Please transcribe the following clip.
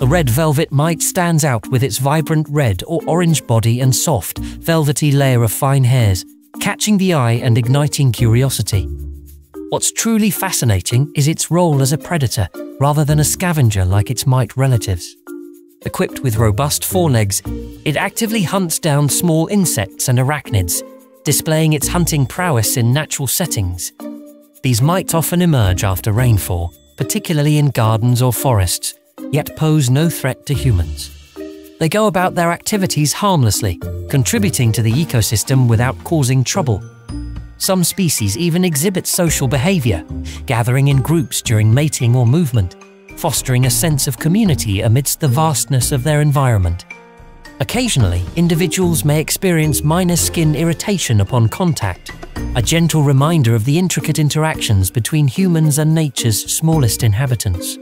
The red velvet mite stands out with its vibrant red or orange body and soft, velvety layer of fine hairs, catching the eye and igniting curiosity. What's truly fascinating is its role as a predator rather than a scavenger like its mite relatives. Equipped with robust forelegs, it actively hunts down small insects and arachnids, displaying its hunting prowess in natural settings. These mites often emerge after rainfall, particularly in gardens or forests, yet pose no threat to humans. They go about their activities harmlessly, contributing to the ecosystem without causing trouble. Some species even exhibit social behavior, gathering in groups during mating or movement, fostering a sense of community amidst the vastness of their environment. Occasionally, individuals may experience minor skin irritation upon contact, a gentle reminder of the intricate interactions between humans and nature's smallest inhabitants.